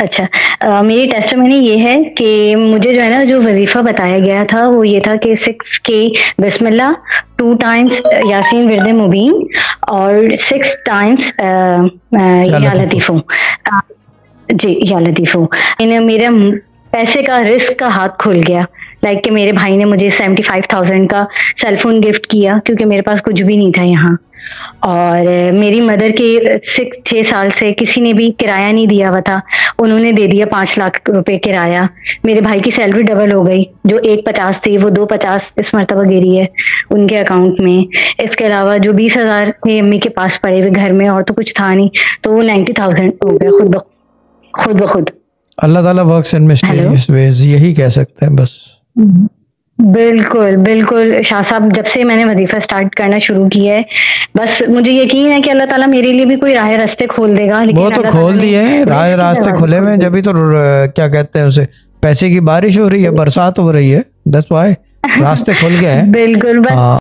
अच्छा मेरी मेरी मैंने ये है कि मुझे जो है ना जो वजीफा बताया गया था वो ये था कि सिक्स के बिस्मिल्लाह टू टाइम्स यासीन विरद मुबीन और सिक्स टाइम्स या लतीफ़ो। जी या लतीफ़ो। इन्हें मेरा पैसे का रिस्क का हाथ खुल गया। लाइक like कि मेरे भाई ने मुझे सेवेंटी फाइव थाउज़ेंड का सेलफोन गिफ्ट किया क्योंकि मेरे पास कुछ भी नहीं था यहाँ। और मेरी मदर के सिक्स छः साल से किसी ने भी किराया नहीं दिया हुआ था। उन्होंने दे दिया पाँच लाख रुपए किराया। मेरे भाई की सैलरी डबल हो गई। जो एक पचास थी वो दो पचास इस मरतबा गिरी है उनके अकाउंट में। इसके अलावा जो बीस हज़ार थे अम्मी के पास पड़े हुए घर में और तो कुछ था नहीं। तो वो नाइन्टी थाउज़ेंड हो गया खुद ब खुद ब खुद। अल्लाह ताला वर्क्स इन मिस्टीरियस वेज यही कह सकते हैं बस। बिल्कुल बिल्कुल। शाह साहब जब से मैंने वजीफा स्टार्ट करना शुरू किया है बस मुझे यकीन है कि अल्लाह ताला मेरे लिए भी कोई राह रास्ते खोल देगा लेकिन वो तो खोल दिए हैं राह रास्ते खुले हुए जब भी तो क्या कहते हैं उसे पैसे की बारिश हो रही है बरसात हो रही है दस वाई रास्ते खुल गए हैं। बिल्कुल बस हाँ।